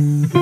Bye.